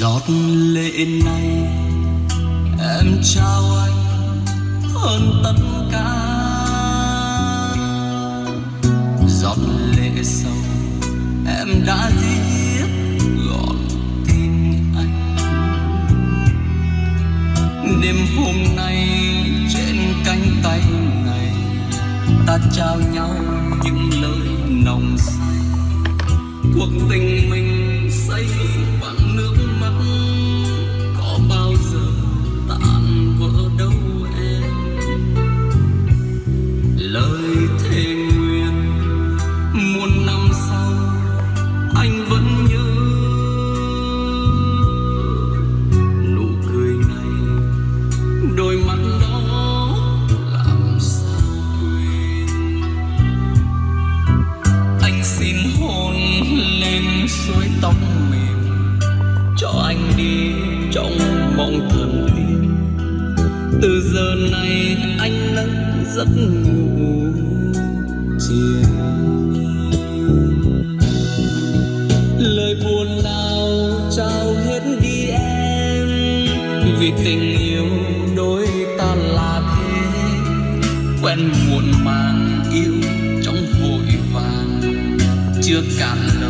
giọt lệ này, em trao anh hơn tất cả. Giọt lệ sâu em đã giết gọn tim anh. Đêm hôm nay trên cánh tay này, ta trao nhau những lời nồng say. Cuộc tình mình anh đi trong mộng thần tiên. Từ giờ này anh nâng giấc ngủ chiều. Lời buồn nào trao hết đi em, vì tình yêu đôi ta là thế. Quen muộn màng yêu trong vội vàng, chưa cạn lời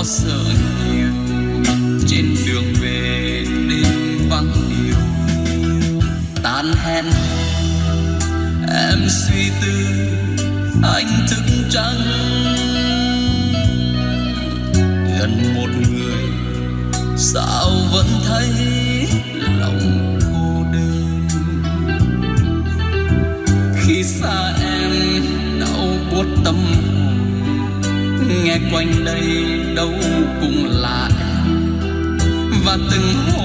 lo sợ nhiều trên đường về đêm vắng điều tan hẹn, em suy tư, anh thức trắng. Gần một người, sao vẫn thấy lòng cô đơn? Khi xa em, đau buốt tâm hồn quanh đây đâu cũng là em và từng